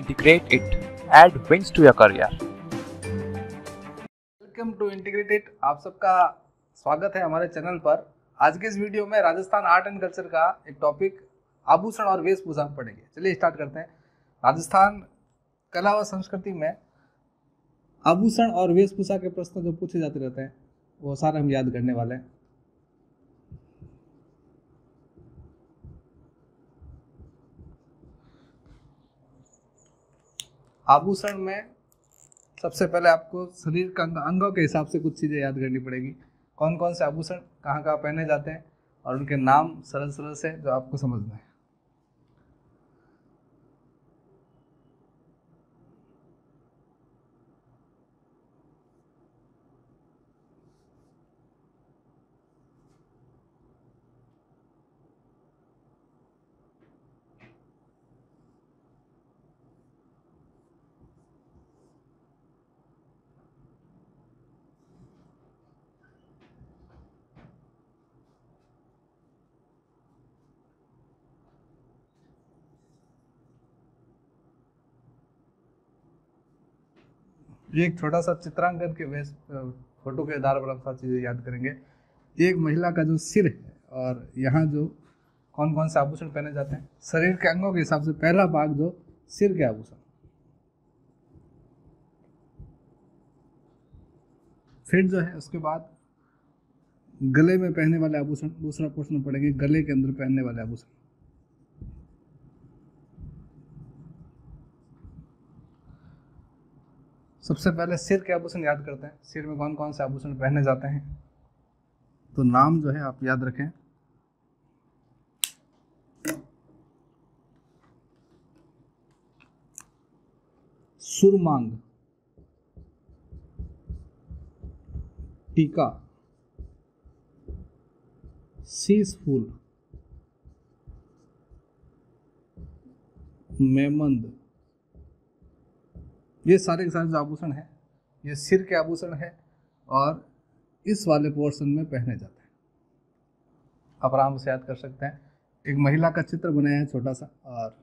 integrate it. Add wings to your career. Welcome to integrated आप सबका स्वागत है हमारे चैनल पर आज के इस वीडियो में राजस्थान आर्ट एंड कल्चर का एक टॉपिक आभूषण और वेशभूषा पढ़ेंगे चलिए स्टार्ट करते हैं राजस्थान कला व संस्कृति में आभूषण और वेशभूषा के प्रश्न जो पूछे जाते रहते हैं, वो सारे हम याद करने वाले हैं आभूषण में सबसे पहले आपको शरीर का अंग- के हिसाब से कुछ चीज़ें याद करनी पड़ेगी। कौन कौन से आभूषण कहाँ कहाँ पहने जाते हैं और उनके नाम सरल सरल से जो आपको समझना है। ये एक छोटा सा चित्रांकन के वेश फ़ोटो के आधार पर हम सारी चीज़ें याद करेंगे। एक महिला का जो सिर है और यहाँ जो कौन कौन से आभूषण पहने जाते हैं, शरीर के अंगों के हिसाब से पहला भाग जो सिर के आभूषण। फिर जो है उसके बाद गले में पहनने वाले आभूषण, दूसरा प्रश्न पड़ेंगे, गले के अंदर पहनने वाले आभूषण। सबसे पहले सिर के आभूषण याद करते हैं। सिर में कौन कौन से आभूषण पहने जाते हैं? तो नाम जो है आप याद रखें। सुरमांग, टीका शीश फूल, मेमंद ये सारे के सारे जो आभूषण हैं, ये सिर के आभूषण है और इस वाले पोर्शन में पहने जाते हैं। आप आराम से याद कर सकते हैं। एक महिला का चित्र बनाया है छोटा सा और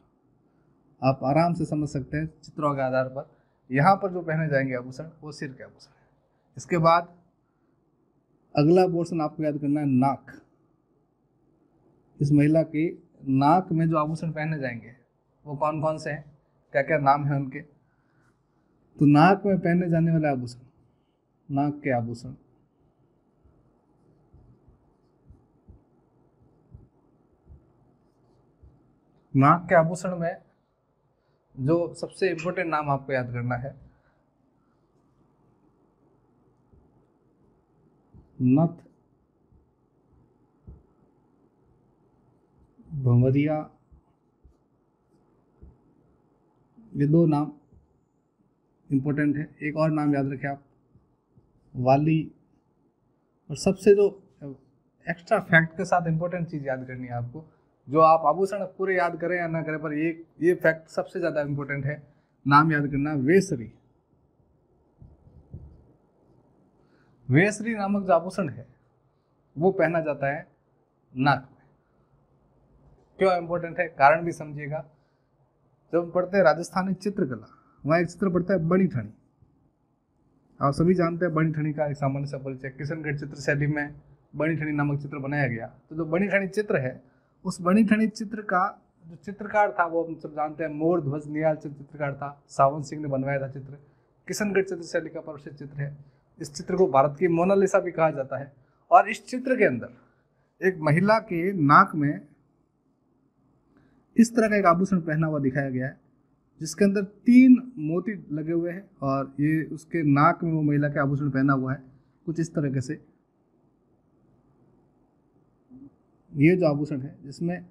आप आराम से समझ सकते हैं चित्रों के आधार पर। यहाँ पर जो पहने जाएँगे आभूषण, वो सिर के आभूषण है। इसके बाद अगला पोर्शन आपको याद करना है नाक। इस महिला की नाक में जो आभूषण पहने जाएँगे, वो कौन कौन से हैं? क्या क्या नाम है उनके? तो नाक में पहने जाने वाले आभूषण, नाक के आभूषण। नाक के आभूषण में जो सबसे इम्पोर्टेंट नाम आपको याद करना है, नथ, भंवरिया, ये दो नाम इम्पोर्टेंट है। एक और नाम याद रखें आप। वाली। और सबसे जो एक्स्ट्रा फैक्ट के साथ इम्पोर्टेंट चीज़ याद करनी है आपको, जो आप आभूषण पूरे याद करें या ना करें, पर ये ये फैक्ट सबसे ज़्यादा इम्पोर्टेंट है। नाम याद करना, वेसरी। वेसरी नामक जो आभूषण है, वो पहना जाता है नाक में। क्यों इम्पोर्टेंट है? कारण भी समझिएगा। जब पढ़ते हैं राजस्थानी चित्रकला वहाँ एक चित्र पड़ता है बड़ी ठणी आप सभी जानते हैं बड़ी ठणी का एक सामान्य सा परिचय। किशनगढ़ चित्र शैली में बड़ी ठणी नामक चित्र बनाया गया। तो जो बड़ी ठणी चित्र है, उस बड़ी ठणी चित्र का जो चित्रकार था, वो हम सब जानते हैं मोर ध्वज नियाल चित्र चित्रकार था सावन सिंह ने बनवाया था चित्र। किशनगढ़ चित्र शैली का प्रसिद्ध चित्र है। इस चित्र को भारत की मोनालिसा भी कहा जाता है। और इस चित्र के अंदर एक महिला के नाक में इस तरह का एक आभूषण पहना हुआ दिखाया गया है। जिसके अंदर तीन मोती लगे हुए हैं और ये उसके नाक में वो महिला के आभूषण पहना हुआ है। कुछ इस तरीके से। ये जो आभूषण है, जिसमें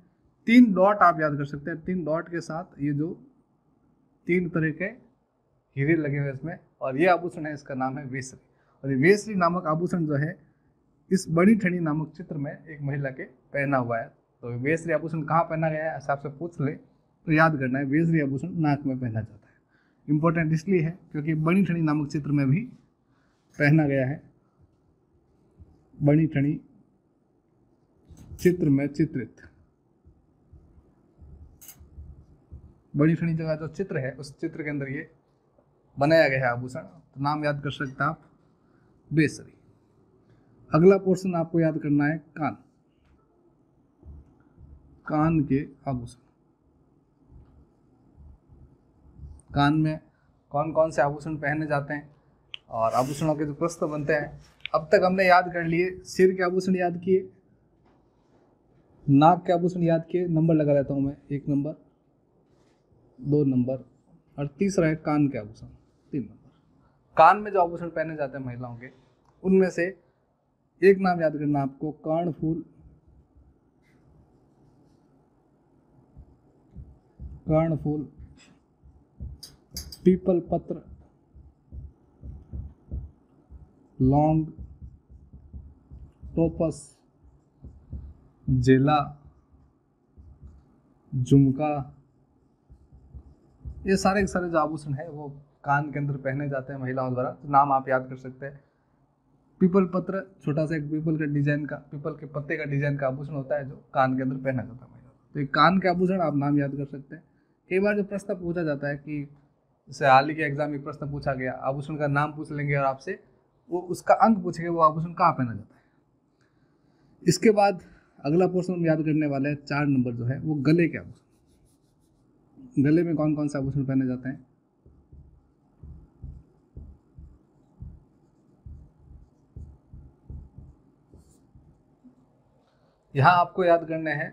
तीन डॉट आप याद कर सकते हैं। तीन डॉट के साथ ये जो तीन तरह के हीरे लगे हुए इसमें और ये आभूषण है, इसका नाम है वेसरी। और ये वेसरी नामक आभूषण जो है, इस बड़ी ठणी नामक चित्र में एक महिला के पहना हुआ है। तो वेसरी आभूषण कहाँ पहना गया है आपसे पूछ ले। तो याद करना है वेसरी आभूषण नाक में पहना जाता है। इम्पोर्टेंट इसलिए है क्योंकि बड़ी ठणी नामक चित्र में भी पहना गया है। बड़ी ठणी चित्र में चित्रित। बड़ी ठणी जगह जो चित्र है, उस चित्र के अंदर ये बनाया गया है आभूषण। तो नाम याद कर सकते आप, बेसरी। अगला पोर्शन आपको याद करना है कान। कान के आभूषण। कान में कौन कौन से आभूषण पहने जाते हैं और आभूषणों के जो प्रश्न बनते हैं। अब तक हमने याद कर लिए, सिर के आभूषण याद किए, नाक के आभूषण याद किए, नंबर लगा रहता हूँ मैं, एक नंबर, दो नंबर, और तीसरा है कान के आभूषण, तीन नंबर। कान में जो आभूषण पहने जाते हैं महिलाओं के, उनमें से एक नाम याद करना आपको कर्णफूल कर्णफूल पीपल पत्र लौंग टोपस, जेला, झुमका, ये सारे के सारे जो आभूषण है, वो कान के अंदर पहने जाते हैं महिलाओं द्वारा। तो नाम आप याद कर सकते हैं। पीपल पत्र, छोटा सा एक पीपल का डिज़ाइन का, पीपल के पत्ते का डिज़ाइन का आभूषण होता है, जो कान के अंदर पहना जाता है महिला तो ये कान के आभूषण आप नाम याद कर सकते हैं। कई बार जो प्रश्न पूछा जाता है कि जैसे हाल ही के एग्ज़ाम में प्रश्न पूछा गया। आभूषण का नाम पूछ लेंगे और आपसे वो उसका अंक पूछेंगे, वो आभूषण कहाँ पहना जाता है इसके बाद अगला पोर्शन हम याद करने वाले हैं, चार नंबर जो है, वो गले के आभूषण। गले में कौन कौन से आभूषण पहने जाते हैं? यहाँ आपको याद करने हैं,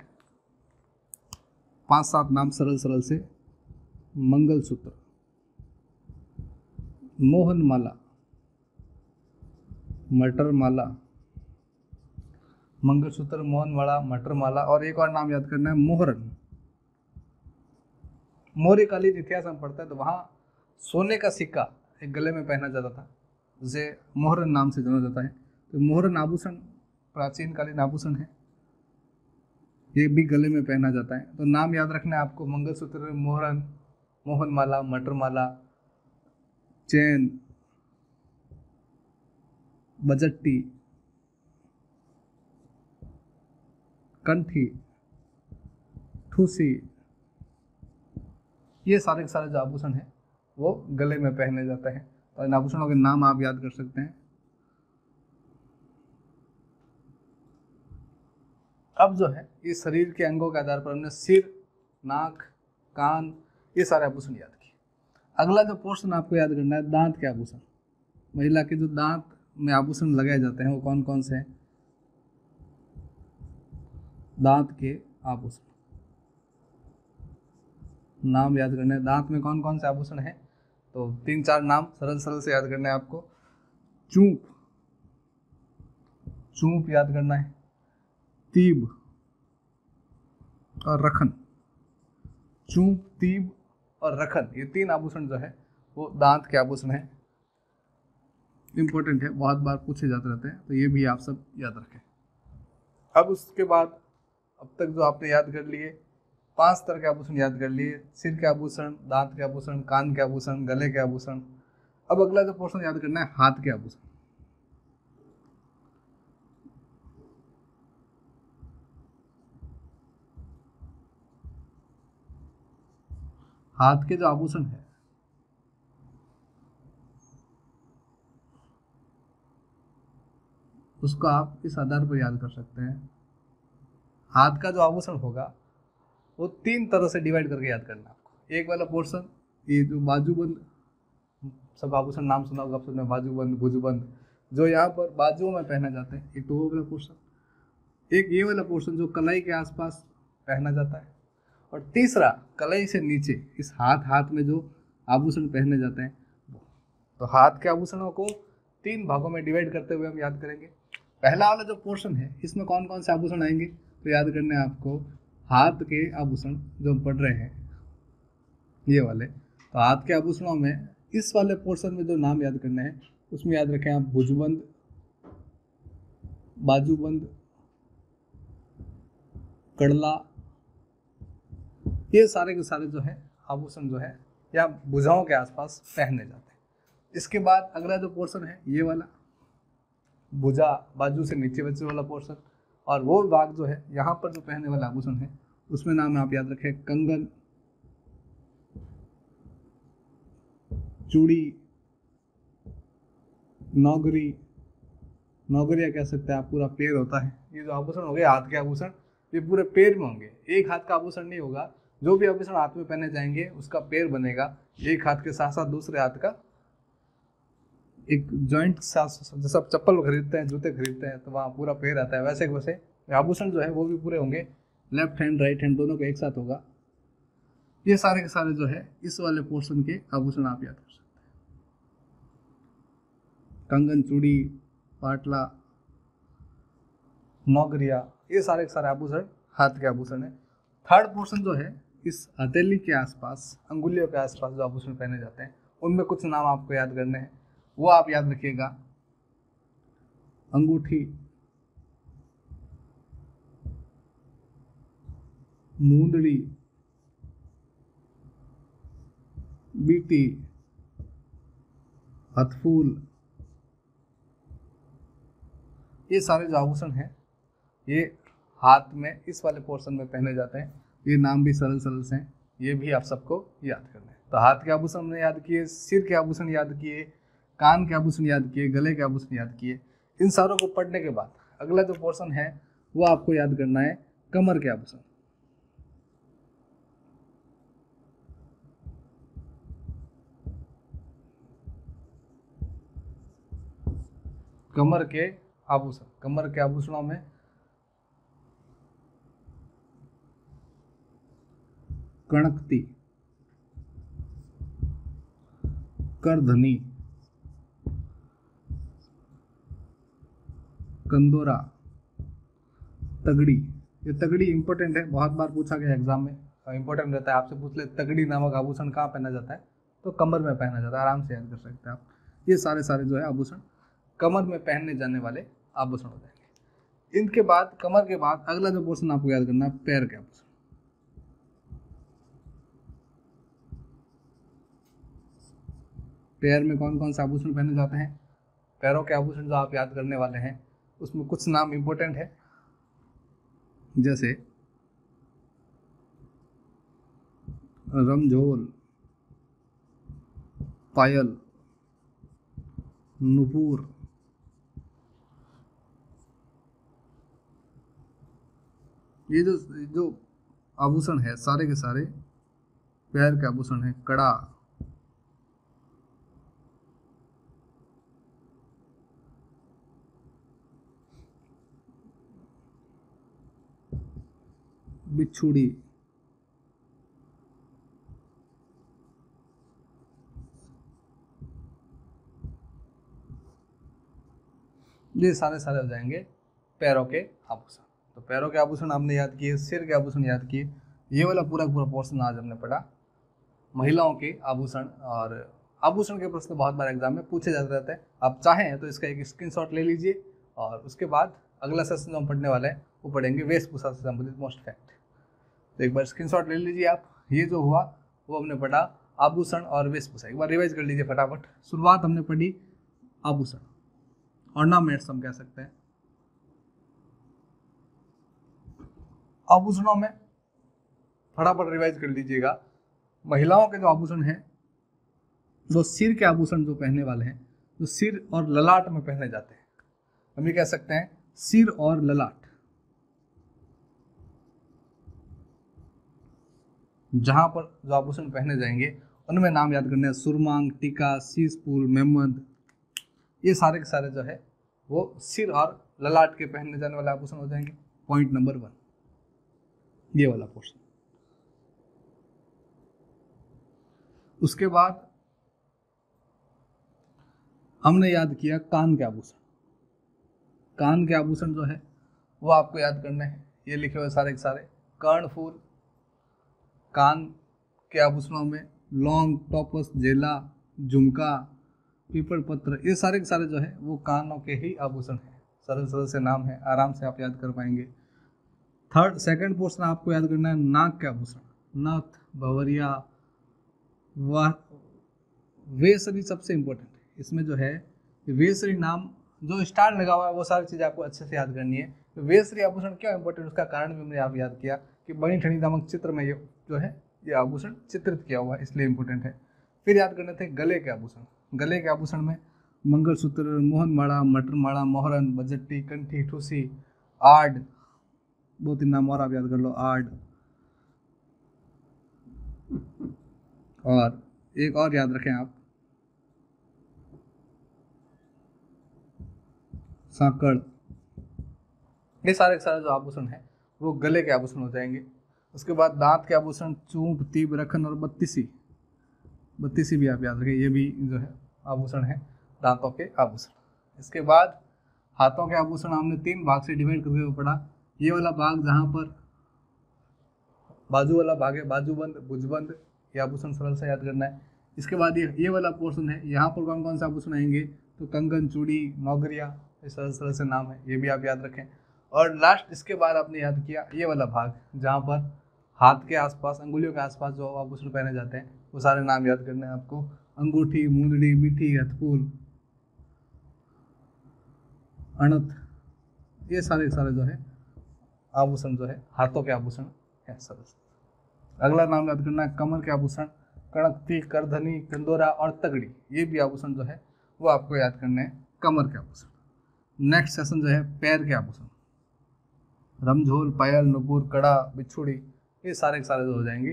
पाँच सात नाम सरल सरल से, मंगलसूत्र। मोहन माला मटर माला मंगलसूत्र मोहन माला मटर माला और एक और नाम याद करना है, मोहरन। मौर्यकालीन इतिहास में पढ़ता है तो वहाँ सोने का सिक्का एक गले में पहना जाता था, उसे मोहरन नाम से जाना जाता है। तो मोहरन आभूषण प्राचीन कालीन आभूषण है, ये भी गले में पहना जाता है। तो नाम याद रखना है आपको, मंगलसूत्र, मोहरन मोहन माला मटर माला चैन बजट्टी कंठी, ठूसी, ये सारे के सारे जो आभूषण हैं, वो गले में पहने जाते हैं। तो इन आभूषणों के नाम आप याद कर सकते हैं। अब जो है इस शरीर के अंगों के आधार पर हमने सिर, नाक, कान, ये सारे आभूषण याद किए। अगला जो पोर्शन आपको याद करना है, दांत के आभूषण। महिला के जो दांत में आभूषण लगाए जाते हैं, वो कौन कौन से हैं? दांत के आभूषण। नाम याद करने हैं। दांत में कौन कौन से आभूषण हैं? तो तीन चार नाम सरल सरल से याद करना है आपको। चूप। चूप याद करना है। तीब। और रखन। चूप, तीब और रखन, ये तीन आभूषण जो है, वो दांत के आभूषण हैं। इम्पोर्टेंट है, बहुत बार पूछे जाते रहते हैं तो ये भी आप सब याद रखें। अब उसके बाद, अब तक जो आपने याद कर लिए, पाँच तरह के आभूषण याद कर लिए, सिर के आभूषण, दांत के आभूषण, कान के आभूषण, गले के आभूषण। अब अगला जो पोर्शन याद करना है, हाथ के आभूषण। हाथ के जो आभूषण है। उसको आप इस आधार पर याद कर सकते हैं। हाथ का जो आभूषण होगा, वो तीन तरह से डिवाइड करके याद करना आपको। एक वाला पोर्शन ये जो बाजूबंद, सब आभूषण, नाम सुना होगा आपने बाजूबंद, भुजबंद, जो यहाँ पर बाजुओं में पहना जाते हैं, एक तो वो वाला पोर्शन एक ये वाला पोर्शन जो कलाई के आसपास पहना जाता है। और तीसरा, कलाई से नीचे, इस हाथ हाथ में जो आभूषण पहने जाते हैं तो हाथ के आभूषणों को तीन भागों में डिवाइड करते हुए हम याद करेंगे। पहला वाला जो पोर्शन है, इसमें कौन कौन से आभूषण आएँगे? तो याद करने आपको, हाथ के आभूषण जो हम पढ़ रहे हैं, ये वाले तो हाथ के आभूषणों में इस वाले पोर्शन में जो नाम याद करने हैं, उसमें याद रखें आप भुजबंद, बाजूबंद, कड़ला ये सारे के सारे जो है, आभूषण जो है, या भुजाओं के आसपास पहने जाते हैं। इसके बाद अगला जो पोर्शन है, ये वाला, भुजा, बाजू से नीचे बच्चे वाला पोर्शन, और वो भाग जो है, यहाँ पर जो पहनने वाला आभूषण है, उसमें नाम आप याद रखें, कंगन, चूड़ी, नौगरी, नौगरिया कह सकते हैं आप, पूरा पेड़ होता है। ये जो आभूषण हो गए हाथ के आभूषण, ये पूरे पैर में होंगे। एक हाथ का आभूषण नहीं होगा जो भी आभूषण हाथ में पहने जाएँगे, उसका पैर बनेगा। एक हाथ के साथ साथ दूसरे हाथ का एक जॉइंट जैसे आप चप्पल खरीदते हैं, जूते खरीदते हैं तो वहाँ पूरा पैर आता है। वैसे वैसे, आभूषण जो है, वो भी पूरे होंगे। लेफ़्ट हैंड राइट हैंड दोनों का एक साथ होगा। ये सारे के सारे जो है, इस वाले पोर्शन के आभूषण आप याद कर सकते हैं। कंगन, चूड़ी, पाटला, नौकरिया, ये सारे के सारे आभूषण हाथ के आभूषण है। थर्ड पोर्शन जो है इस हथेली के आसपास, अंगुलियों के आसपास जो आभूषण पहने जाते हैं, उनमें कुछ नाम आपको याद करने हैं। वो आप याद रखिएगा। अंगूठी। मूंदड़ी। बीटी। हथफूल। ये सारे जो आभूषण हैं, ये हाथ में, इस वाले पोर्शन में पहने जाते हैं। ये नाम भी सरल सरल से हैं। ये भी आप सबको याद करना है। तो हाथ के आभूषण हमने याद किए, सिर के आभूषण याद किए, कान के आभूषण याद किए, गले के आभूषण याद किए। इन सारों को पढ़ने के बाद अगला जो पोर्शन है, वो आपको याद करना है, कमर के आभूषण। कमर के आभूषण। कमर के आभूषणों में कणकती, करधनी, कंदोरा, तगड़ी। ये तगड़ी इंपॉर्टेंट है, बहुत बार पूछा गया एग्ज़ाम में। इंपॉर्टेंट रहता है, आपसे पूछ ले, तगड़ी नामक आभूषण कहाँ पहना जाता है? तो कमर में पहना जाता है, आराम से याद कर सकते हैं आप। ये सारे सारे जो है आभूषण, कमर में पहनने जाने वाले आभूषण हो जाएँगे। इनके बाद, कमर के बाद, अगला जो पोर्शन आपको याद करना है, पैर के आभूषण। पैर में कौन कौन से आभूषण पहने जाते हैं, पैरों के आभूषण जो आप याद करने वाले हैं, उसमें कुछ नाम इम्पोर्टेंट है। जैसे रमझोल पायल, नुपुर, ये जो जो आभूषण है, सारे के सारे पैर के आभूषण है, कड़ा बिछुड़ी ये सारे सारे हो जाएँगे पैरों के आभूषण। तो पैरों के आभूषण आपने याद किए, सिर के आभूषण याद किए। ये वाला पूरा पूरा पोर्शन आज हमने पढ़ा। महिलाओं के आभूषण और आभूषण के प्रश्न बहुत बार एग्ज़ाम में पूछे जाते रहते हैं। आप चाहें तो इसका एक स्क्रीनशॉट ले लीजिए और उसके बाद अगला सेशन जो हम पढ़ने वाले हैं, वो पढ़ेंगे वेशभूषा से संबंधित मोस्ट फैक्ट तो एक बार स्क्रीनशॉट ले लीजिए आप। ये जो हुआ, वो हमने पढ़ा। आभूषण और वेशभूषा। एक बार रिवाइज कर लीजिए फटाफट। शुरुआत हमने पढ़ी आभूषण। ऑर्नामेंट्स हम कह सकते हैं। आभूषणों में फटाफट रिवाइज कर लीजिएगा। महिलाओं के जो आभूषण हैं, जो सिर के आभूषण जो पहनने वाले हैं, जो सिर और ललाट में पहने जाते हैं। हम ये कह सकते हैं सिर और ललाट। जहाँ पर जो आभूषण पहने जाएँगे। उनमें नाम याद करने हैं सुरमांग, टीका शीशपुल मेहमद। ये सारे के सारे जो है, वो सिर और ललाट के पहनने जाने वाले आभूषण हो जाएँगे। पॉइंट नंबर वन ये वाला पोर्शन उसके बाद हमने याद किया कान के आभूषण। कान के आभूषण जो है, वो आपको याद करने हैं। ये लिखे हुए सारे के सारे। कर्णफूल कान के आभूषणों में? लौंग, टॉपस, जेला, झुमका पीपल पत्र ये सारे के सारे जो है, वो कानों के ही आभूषण हैं। सरल सरल से नाम है, आराम से आप याद कर पाएँगे। थर्ड सेकंड पोर्शन आपको याद करना है नाक के आभूषण। नथ, भवरिया वह वेसरी सबसे इम्पोर्टेंट है। इसमें जो है वेसरी नाम, जो स्टार लगा हुआ है, वो सारी चीज़ें आपको अच्छे से याद करनी है। वेसरी आभूषण क्यों इम्पोर्टेंट उसका कारण भी हमने आप याद किया कि बनी ठंडी नामक चित्र में ये जो है, ये आभूषण चित्रित किया हुआ है, इसलिए इम्पोर्टेंट है। फिर याद करने थे गले के आभूषण। गले के आभूषण में मंगलसूत्र, मोहनमाला, मटरमाला, मोहरन, बजट्टी, कंठी, ठूसी, आड, दो तीन नाम और आप याद कर लो, आड। और एक और याद रखें आप। साकड़। ये सारे सारे जो आभूषण है, वो गले के आभूषण हो जाएँगे। उसके बाद दांत के आभूषण, चूप तीब रखन और बत्तीसी। बत्तीसी भी आप याद रखें ये भी जो है, आभूषण है, दांतों के आभूषण। इसके बाद हाथों के आभूषण हमने तीन भाग से डिवाइड करके पढ़ा। ये वाला भाग जहाँ पर बाजू वाला भाग है बाजूबंद भुजबंद ये आभूषण सरल से याद करना है। इसके बाद ये ये वाला पोर्शन है, यहाँ पर कौन कौन से आभूषण आएँगे? तो कंगन, चूड़ी, नौकरिया, ये सरल सरल से नाम है, ये भी आप याद रखें। और लास्ट इसके बाद आपने याद किया, ये वाला भाग, जहाँ पर हाथ के आसपास, अंगुलियों के आसपास जो आभूषण पहने जाते हैं, वो सारे नाम याद करने हैं आपको। अंगूठी, मुंदड़ी, मीठी हथफूल अणत, ये सारे सारे जो है, आभूषण जो है, हाथों के आभूषण है सर अगला नाम याद करना है, कमर के आभूषण कड़कती करधनी, कंदोरा और तगड़ी, ये भी आभूषण जो है, वो आपको याद करने हैं, कमर के आभूषण। नेक्स्ट सेशन जो है, पैर के आभूषण। रमझोल पायल नुपुर कड़ा, बिछुड़ी ये सारे के सारे हो जाएँगे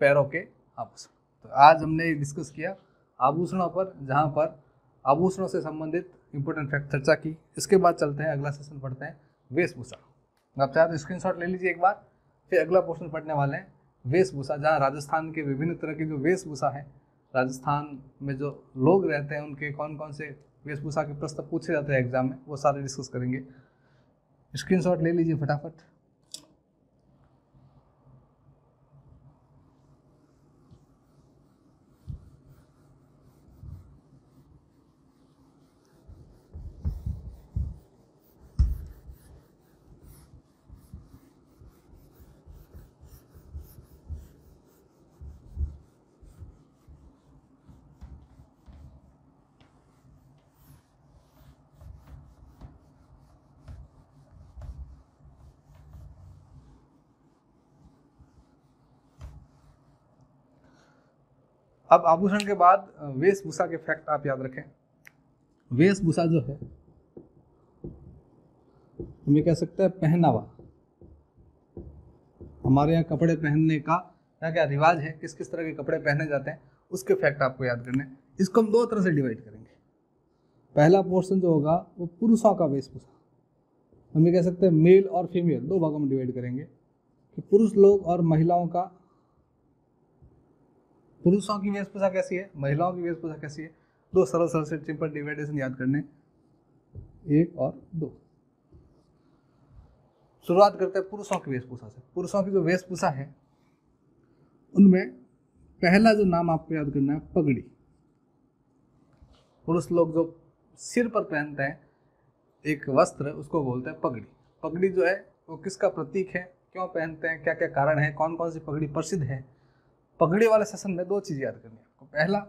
पैरों के आभूषण तो आज हमने डिस्कस किया आभूषणों पर, जहाँ पर आभूषणों से संबंधित इंपॉर्टेंट फैक्ट चर्चा की। इसके बाद चलते हैं, अगला सेशन पढ़ते हैं, वेशभूषा। आप चाहे तो स्क्रीन ले लीजिए एक बार, फिर अगला पोर्शन पढ़ने वाले हैं, वेशभूषा, जहाँ राजस्थान के विभिन्न तरह की जो वेशभूषा है, राजस्थान में जो लोग रहते हैं, उनके कौन कौन से वेशभूषा के प्रश्न पूछे जाते हैं एग्ज़ाम में, वो सारे डिस्कस करेंगे। स्क्रीनशॉट ले लीजिए फटाफट। अब आभूषण के बाद वेशभूषा के फैक्ट आप याद रखें। वेशभूषा जो है, हम ये कह सकते हैं पहनावा। हमारे यहाँ कपड़े पहनने का क्या क्या रिवाज है किस किस तरह के कपड़े पहने जाते हैं, उसके फैक्ट आपको याद करने इसको हम दो तरह से डिवाइड करेंगे। पहला पोर्शन जो होगा, वो पुरुषों का वेशभूषा। हम ये कह सकते हैं मेल और फीमेल दो भागों में डिवाइड करेंगे कि पुरुष लोग और महिलाओं का पुरुषों की वेशभूषा कैसी है? महिलाओं की वेशभूषा कैसी है? दो सरल सरल से सिंपल डिवाइडेशन याद करने। एक और दो। शुरुआत करते हैं पुरुषों की वेशभूषा से। पुरुषों की जो वेशभूषा है, उनमें पहला जो नाम आपको याद करना है, पगड़ी। पुरुष लोग जो सिर पर पहनते हैं, एक वस्त्र उसको बोलते हैं पगड़ी। पगड़ी जो है, वो किसका प्रतीक है? क्यों पहनते हैं? क्या क्या कारण है? कौन कौन सी पगड़ी प्रसिद्ध है? पगड़ी वाले सेशन में दो चीज़ याद करनी है आपको। पहला,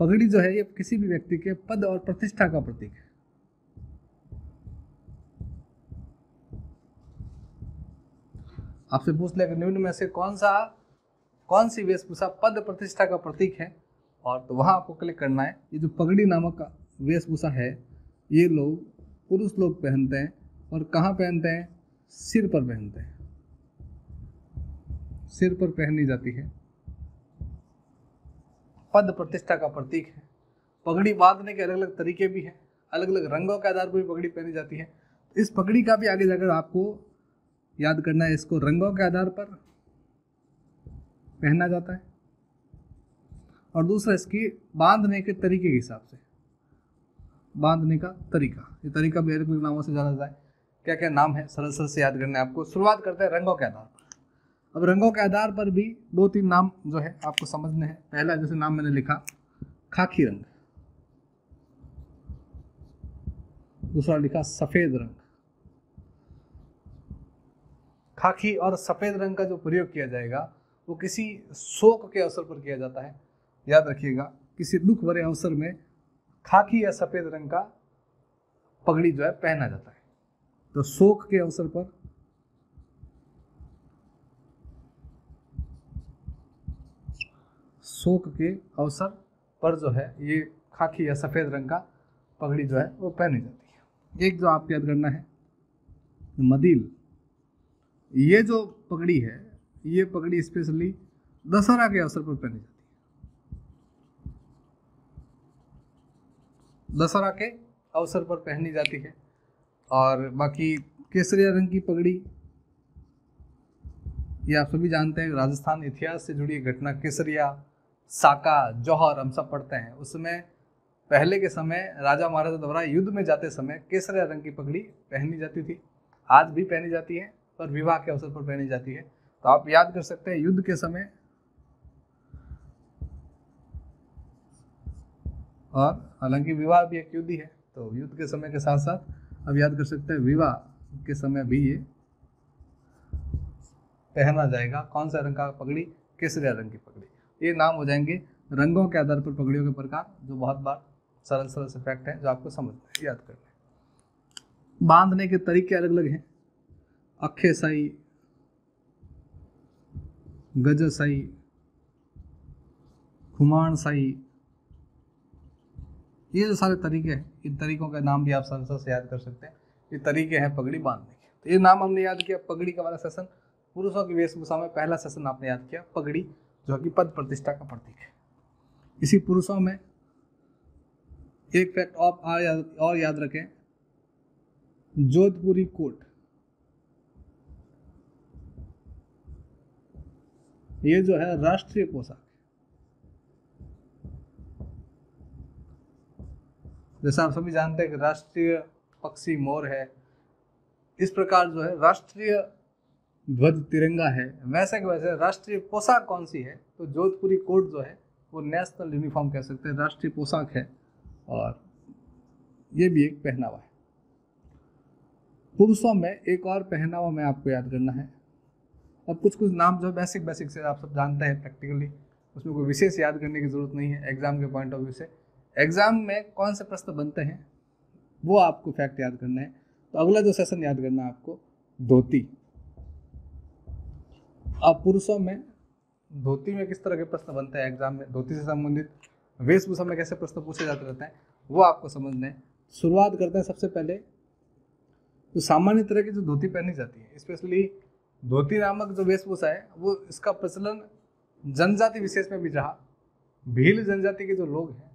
पगड़ी जो है ये किसी भी व्यक्ति के पद और प्रतिष्ठा का प्रतीक है। आपसे पूछ ले निम्न में से कौन सा, कौन सी वेशभूषा पद प्रतिष्ठा का प्रतीक है? और तो वहाँ आपको क्लिक करना है। ये जो पगड़ी नामक वेशभूषा है, ये लोग पुरुष लोग पहनते हैं। और कहाँ पहनते हैं? सिर पर पहनते हैं। सिर पर पहनी जाती है। पद प्रतिष्ठा का प्रतीक है। पगड़ी बांधने के अलग अलग तरीके भी हैं अलग अलग रंगों के आधार पर भी पगड़ी पहनी जाती है। इस पगड़ी का भी आगे जाकर आपको याद करना है, इसको रंगों के आधार पर पहना जाता है। और दूसरा, इसकी बांधने के तरीके के हिसाब से। बांधने का तरीका। ये तरीका भी अलग अलग नामों से जाना जाता है। क्या क्या नाम है? सरल सरल से याद करना है आपको। शुरुआत करते हैं रंगों के आधार अब रंगों के आधार पर भी दो तीन नाम जो है आपको समझने हैं। पहला जैसे नाम मैंने लिखा, खाकी रंग। दूसरा लिखा सफ़ेद रंग। खाकी और सफ़ेद रंग का जो प्रयोग किया जाएगा, वो किसी शोक के अवसर पर किया जाता है। याद रखिएगा, किसी दुख भरे अवसर में खाकी या सफ़ेद रंग का पगड़ी जो है पहना जाता है। तो शोक के अवसर पर शोक के अवसर पर जो है, ये खाकी या सफ़ेद रंग का पगड़ी जो है, वो पहनी जाती है। एक जो आपको याद करना है, मदिल। ये जो पगड़ी है, ये पगड़ी स्पेशली दशहरा के अवसर पर पहनी जाती है। दशहरा के अवसर पर पहनी जाती है। और बाकी केसरिया रंग की पगड़ी, ये आप सभी जानते हैं, राजस्थान इतिहास से जुड़ी घटना, केसरिया साका, जौहर हम सब पढ़ते हैं। उसमें पहले के समय राजा महाराजा द्वारा युद्ध में जाते समय केसरिया रंग की पगड़ी पहनी जाती थी। आज भी पहनी जाती है, पर विवाह के अवसर पर पहनी जाती है। तो आप याद कर सकते हैं, युद्ध के समय और हालाँकि विवाह भी एक युद्ध ही है तो युद्ध के समय के साथ साथ अब याद कर सकते हैं, विवाह के समय भी ये पहना जाएगा। कौन सा रंग का पगड़ी? केसरिया रंग की पगड़ी। ये नाम हो जाएँगे रंगों के आधार पर पगड़ियों के प्रकार, जो बहुत बार सरल सरल से फैक्ट है, जो आपको समझना है याद करना बांधने के तरीके अलग अलग हैं। अखे साई, गज साई खुमान साई, ये जो सारे तरीके हैं, इन तरीकों का नाम भी आप सरल से याद कर सकते हैं। ये तरीके हैं पगड़ी बांधने के। तो ये नाम हमने याद किया पगड़ी का वाला सेशन पुरुषों की वेशभूषा में पहला सेशन आपने याद किया पगड़ी। जो कि पद प्रतिष्ठा का प्रतीक है। इसी पुरुषों में एक फैक्ट आप और याद रखें, जोधपुरी कोट। ये जो है राष्ट्रीय पोशाक। जैसा आप सभी जानते हैं कि राष्ट्रीय पक्षी मोर है। इस प्रकार जो है राष्ट्रीय ध्वज तिरंगा है, वैसे के वैसे राष्ट्रीय पोशाक कौन सी है? तो जोधपुरी कोट जो है, वो नेशनल यूनिफॉर्म कह सकते हैं, राष्ट्रीय पोशाक है। और ये भी एक पहनावा है। पुरुषों में एक और पहनावा में आपको याद करना है। अब कुछ कुछ नाम जो बेसिक बेसिक से आप सब जानते हैं प्रैक्टिकली उसमें कोई विशेष याद करने की ज़रूरत नहीं है एग्ज़ाम के पॉइंट ऑफ़ व्यू से। एग्ज़ाम में कौन से प्रश्न बनते हैं, वो आपको फैक्ट याद करना है। तो अगला जो सेशन याद करना है आपको, धोती। अब पुरुषों में? धोती में किस तरह के प्रश्न बनते हैं एग्ज़ाम में? धोती से संबंधित वेशभूषा में कैसे प्रश्न पूछे जाते रहते हैं, वो आपको समझना है। शुरुआत करते हैं सबसे पहले। तो सामान्य तरह की जो धोती पहनी जाती है स्पेशली धोती नामक जो वेशभूषा है, वो इसका प्रचलन जनजाति विशेष में भी रहा। भील जनजाति के जो लोग हैं,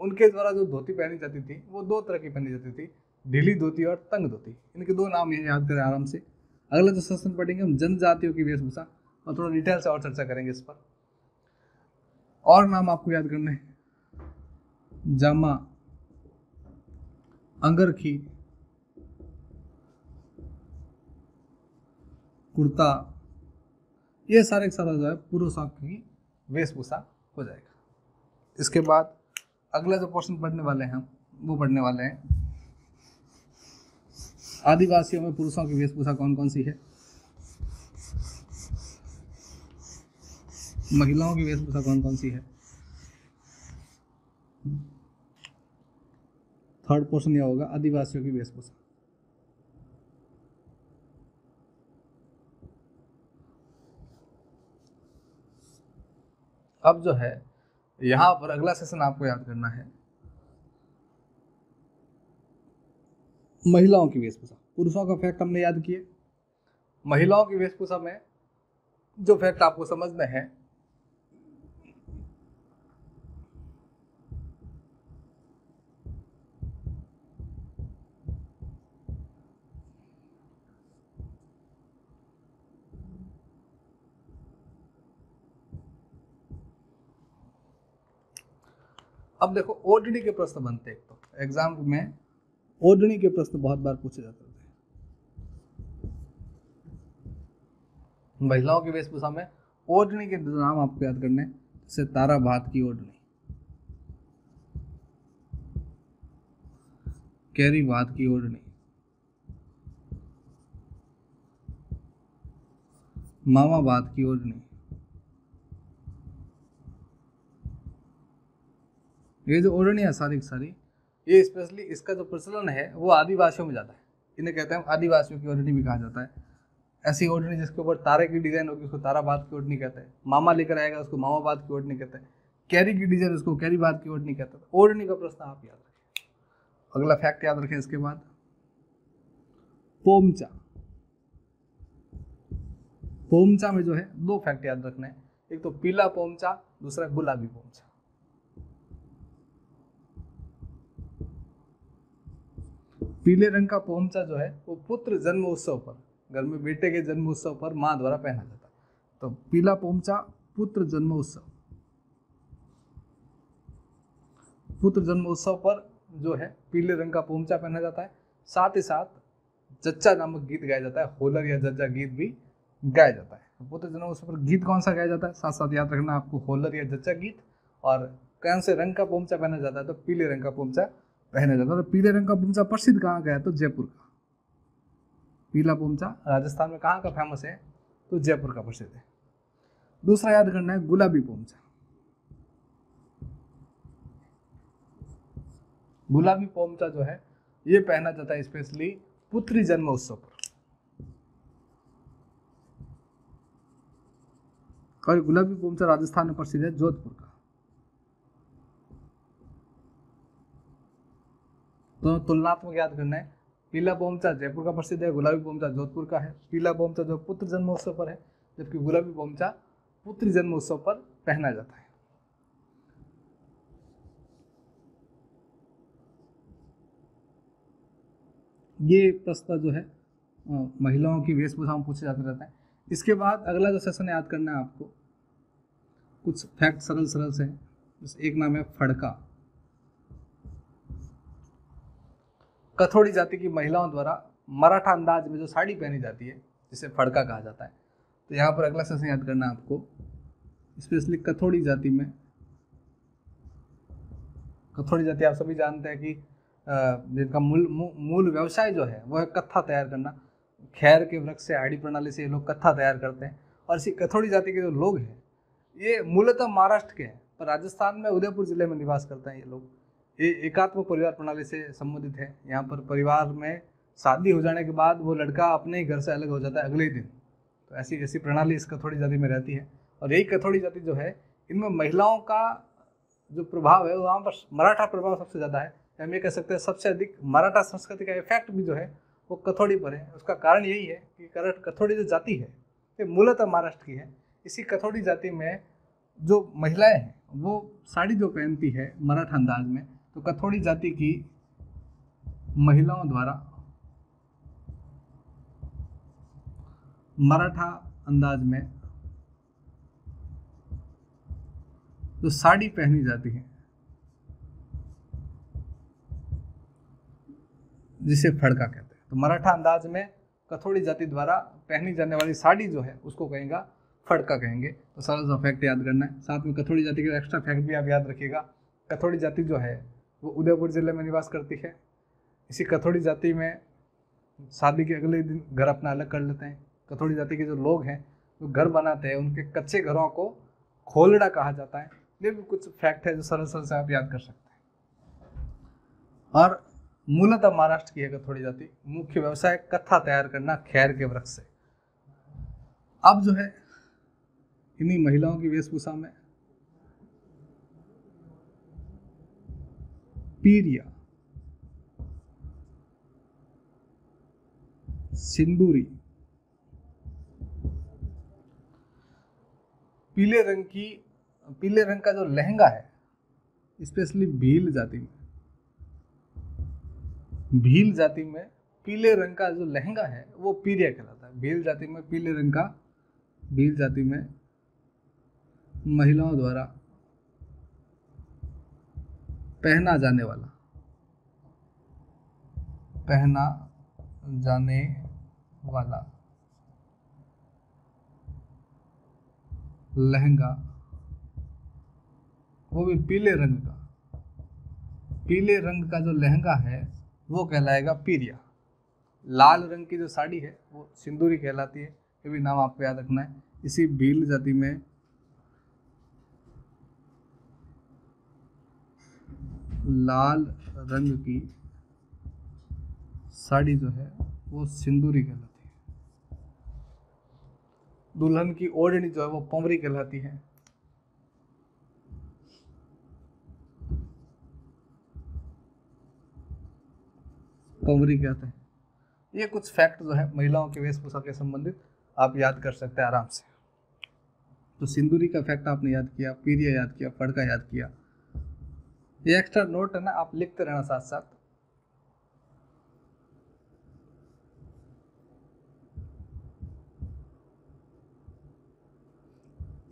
उनके द्वारा जो धोती पहनी जाती थी, वो दो तरह की पहनी जाती थी। ढीली धोती और तंग धोती। इनके दो नाम ये याद करें आराम से। अगला जो सेशन पढ़ेंगे हम, जनजातियों की वेशभूषा। और थोड़ा डिटेल से और चर्चा करेंगे इस पर। और नाम आपको याद करने जामा, अंगरखी, कुर्ता, ये सारे सारा जो है पूर्व पुरुषों की वेशभूषा हो जाएगा। इसके बाद अगला जो पोर्शन पढ़ने वाले हैं हम वो पढ़ने वाले हैं। आदिवासियों में पुरुषों की वेशभूषा कौन कौन सी है? महिलाओं की वेशभूषा कौन कौन सी है? थर्ड पोर्शन यह होगा, आदिवासियों की वेशभूषा। अब जो है, यहाँ पर अगला सेशन आपको याद करना है। महिलाओं की वेशभूषा। पुरुषों का फैक्ट हमने याद किए महिलाओं की वेशभूषा में जो फैक्ट आपको समझना है अब देखो ओडनी के प्रश्न बनते हैं तो। एग्ज़ाम में ओडनी के प्रश्न बहुत बार पूछे जाते हैं। महिलाओं की वेशभूषा में ओढ़नी के नाम आपको याद करने जैसे तारा भात की ओढ़नी कैरी भात की ओढ़नी मामा भात की ओढ़नी ये जो ओढ़नी है, सारी सारी, ये स्पेशली इसका जो प्रचलन है, वो आदिवासियों में ज़्यादा है। इन्हें कहते हैं आदिवासियों की ओरणी भी कहा जाता है। ऐसी ओढ़नी जिसके ऊपर तारे की डिज़ाइन होगी, उसको ताराबाद की ओढ़नी कहते हैं। मामा लेकर आएगा, उसको मामाबाद की ओढ़नी कहते हैं। कैरी की डिज़ाइन उसको कैरी बात की ओढ़नी कहता था ओढ़नी का प्रश्न आप याद रखें। अगला फैक्ट याद रखें इसके बाद। पोमचा। पोमचा में जो है, दो फैक्ट याद रखना है। एक तो पीला पोमचा, दूसरा गुलाबी पोमचा। पीले रंग का पोमचा जो है, वो पुत्र जन्म उत्सव पर, घर में बेटे के जन्म उत्सव पर माँ द्वारा पहना जाता है। तो पीला पोमचा, पुत्र जन्म उत्सव पुत्र जन्म उत्सव पर जो है, पीले रंग का पोमचा पहना जाता है। साथ ही साथ जच्चा नामक गीत गाया जाता है, होलर या जज्जा गीत भी गाया जाता है। पुत्र जन्म उत्सव पर गीत कौन सा गाया जाता है? साथ साथ याद रखना आपको होलर या जच्चा गीत, और कौन से रंग का पोमचा पहना जाता है तो पीले रंग का पोमचा पहना जाता है और पीले रंग का पोमचा प्रसिद्ध कहाँ का है तो जयपुर का पीला पोमचा राजस्थान में कहाँ का फ़ेमस है? तो जयपुर का प्रसिद्ध है। दूसरा याद करना है गुलाबी पोमचा गुलाबी पोमचा जो है, ये पहना जाता है स्पेशली पुत्री जन्म उत्सव पर। और गुलाबी पोमचा राजस्थान में प्रसिद्ध है जोधपुर का तो तुलनात्मक याद करना है। पीला पोमचा जयपुर का प्रसिद्ध है, गुलाबी पोमचा जोधपुर का है। पीला पोमचा जो पुत्र जन्मोत्सव पर है, जबकि गुलाबी पोमचा पुत्री जन्मोत्सव पर पहना जाता है। ये प्रश्न जो है महिलाओं की वेशभूषा में पूछे जाते रहते हैं। इसके बाद अगला जो सेशन याद करना है आपको। कुछ फैक्ट सरल सरल से जैसे एक नाम है, फड़का। कथोड़ी जाति की महिलाओं द्वारा मराठा अंदाज में जो साड़ी पहनी जाती है, जिसे फड़का कहा जाता है। तो यहाँ पर अगला सेशन याद करना आपको। स्पेशली कथोड़ी जाति में, कथोड़ी जाति आप सभी जानते हैं कि जिनका मूल मूल व्यवसाय जो है वो है कत्था तैयार करना। खैर के वृक्ष से आड़ी प्रणाली से ये लोग कत्था तैयार करते हैं। और इसी कथोड़ी जाति के जो लोग हैं, ये मूलतः महाराष्ट्र के हैं, पर राजस्थान में उदयपुर ज़िले में निवास करते हैं ये लोग। ये एकात्म परिवार प्रणाली से संबंधित है। यहाँ पर परिवार में शादी हो जाने के बाद वो लड़का अपने ही घर से अलग हो जाता है अगले ही दिन। तो ऐसी ऐसी प्रणाली इस कथोड़ी जाति में रहती है। और यही कथोड़ी जाति जो है, इनमें महिलाओं का जो प्रभाव है वहाँ पर मराठा प्रभाव सबसे ज़्यादा है। हम ये कह सकते हैं सबसे अधिक मराठा संस्कृति का इफ़ेक्ट भी जो है, वो कथोड़ी पर है। उसका कारण यही है कि कथोड़ी जो जाति है, ये मूलतः महाराष्ट्र की है। इसी कथोड़ी जाति में जो महिलाएँ हैं, वो साड़ी जो पहनती है मराठा अंदाज में तो कथोड़ी जाति की महिलाओं द्वारा मराठा अंदाज में जो साड़ी पहनी जाती है, जिसे फड़का कहते हैं। तो मराठा अंदाज में कथोड़ी जाति द्वारा पहनी जाने वाली साड़ी जो है, उसको कहेगा फड़का कहेंगे। तो सारा सा फैक्ट याद करना है। साथ में कथोड़ी जाति के एक्स्ट्रा फैक्ट भी आप याद रखिएगा। कथोड़ी जाति जो है वो उदयपुर ज़िले में निवास करती है। इसी कथोड़ी जाति में शादी के अगले दिन घर अपना अलग कर लेते हैं। कथोड़ी जाति के जो लोग हैं, जो घर बनाते हैं, उनके कच्चे घरों को खोलड़ा कहा जाता है। ये भी कुछ फैक्ट है जो सरल सरल से आप याद कर सकते हैं। और मूलतः महाराष्ट्र की है कथोड़ी जाति। मुख्य व्यवसाय कथा तैयार करना, खैर के वृक्ष से। अब जो है, इन्हीं महिलाओं की वेशभूषा में पीरिया सिंदूरी पीले रंग की, पीले रंग का जो लहंगा है स्पेशली भील जाति में, भील जाति में पीले रंग का जो लहंगा है, वो पीरिया कहलाता है। भील जाति में पीले रंग का, भील जाति में महिलाओं द्वारा पहना जाने वाला। पहना जाने वाला। लहंगा। वो भी पीले रंग का। पीले रंग का जो लहंगा है, वो कहलाएगा पीरिया। लाल रंग की जो साड़ी है, वो सिंदूरी कहलाती है। ये भी नाम आपको याद रखना है। इसी भील जाति में लाल रंग की साड़ी जो है, वो सिंदूरी कहलाती है। दुल्हन की ओढ़नी जो है, वो पंवरी कहलाती है। पंवरी कहते हैं। ये कुछ फैक्ट जो है, महिलाओं के वेशभूषा के संबंधित आप याद कर सकते हैं आराम से। तो सिंदूरी का फैक्ट आपने याद किया, पीरिया याद किया, फड़का याद किया ये एक्स्ट्रा नोट है ना, आप लिखते रहना साथ साथ।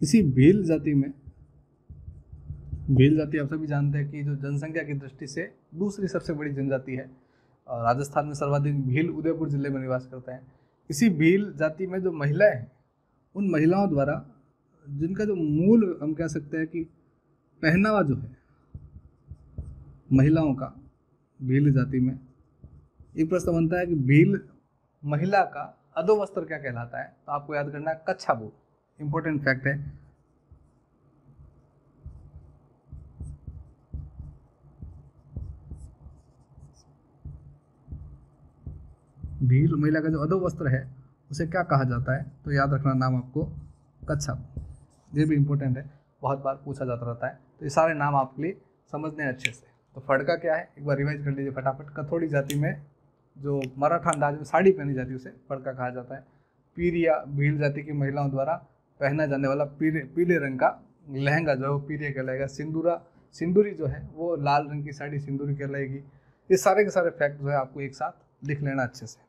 इसी भील जाति में, भील जाति आप सभी जानते हैं कि जो जनसंख्या की दृष्टि से दूसरी सबसे बड़ी जनजाति है। और राजस्थान में सर्वाधिक भील उदयपुर ज़िले में निवास करते हैं। इसी भील जाति में जो महिलाएँ हैं, उन महिलाओं द्वारा जिनका जो मूल हम कह सकते हैं कि पहनावा जो है महिलाओं का, भील जाति में। एक प्रश्न बनता है कि भील महिला का अधो वस्त्र क्या कहलाता है? तो आपको याद करना है, कच्छा बो इंपॉर्टेंट फैक्ट है। भील महिला का जो अधो वस्त्र है, उसे क्या कहा जाता है? तो याद रखना नाम आपको, कच्छा ये भी इंपॉर्टेंट है। बहुत बार पूछा जाता रहता है। तो ये सारे नाम आपके लिए समझने अच्छे से। तो फड़का क्या है? एक बार रिवाइज कर लीजिए फटाफट। कथोड़ी जाति में जो मराठा अंदाज में साड़ी पहनी जाती है, उसे फड़का कहा जाता है। पीरिया, भील जाति की महिलाओं द्वारा पहना जाने वाला पीले पीले रंग का लहंगा जो है, वो पीरिया कहलाएगा। सिंदूरा, सिंदूरी जो है, वो लाल रंग की साड़ी सिंदूरी कहलाएगी। ये सारे के सारे फैक्ट जो है, आपको एक साथ लिख लेना अच्छे से।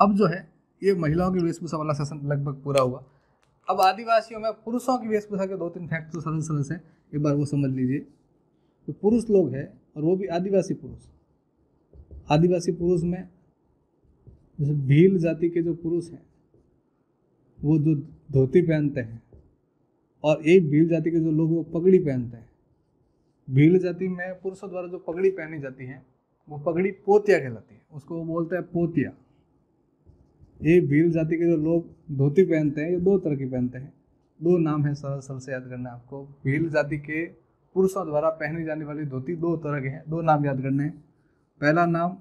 अब जो है, ये महिलाओं की वेशभूषा वाला सेशन लगभग पूरा हुआ। अब आदिवासियों में पुरुषों की वेशभूषा के दो तीन फैक्ट तो सरल सरल से एक बार वो समझ लीजिए। तो पुरुष लोग हैं और वो भी आदिवासी पुरुष। आदिवासी पुरुष में जैसे भील जाति के जो पुरुष हैं, वो जो धोती पहनते हैं और एक भील जाति के जो लोग वो पगड़ी पहनते हैं। भील जाति में पुरुषों द्वारा जो पगड़ी पहनी जाती है, वो पगड़ी पोतिया कहलाती है। उसको वो बोलते हैं पोतिया। ये भील जाति के जो लोग धोती पहनते हैं, ये दो तरह की पहनते हैं। दो नाम है सरल सरल से याद करना आपको। भील जाति के पुरुषों द्वारा पहनी जाने वाली धोती दो तरह के हैं, दो नाम याद करने हैं। पहला नाम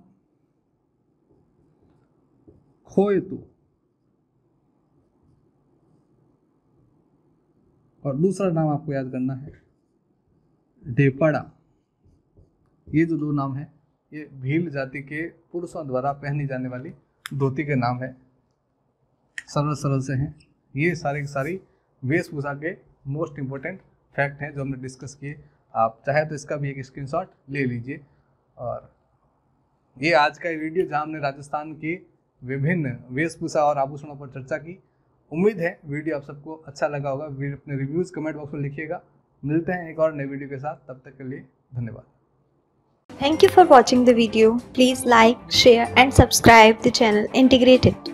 खोयतु और दूसरा नाम आपको याद करना है डेपड़ा ये जो दो नाम है, ये भील जाति के पुरुषों द्वारा पहनी जाने वाली धोती के नाम है। सरल सरल से हैं। ये सारी की सारी वेशभूषा के मोस्ट इम्पोर्टेंट फैक्ट हैं जो हमने डिस्कस किए। आप चाहे तो इसका भी एक स्क्रीनशॉट ले लीजिए। और ये आज का वीडियो जहाँ हमने राजस्थान की विभिन्न वेशभूषा और आभूषणों पर चर्चा की। उम्मीद है वीडियो आप सबको अच्छा लगा होगा। अपने रिव्यूज़ कमेंट बॉक्स में लिखिएगा। मिलते हैं एक और नए वीडियो के साथ। तब तक के लिए धन्यवाद। Thank you for watching the video. Please like, share and subscribe the channel Integrated.